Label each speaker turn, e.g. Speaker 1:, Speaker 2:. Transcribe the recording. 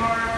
Speaker 1: Mark.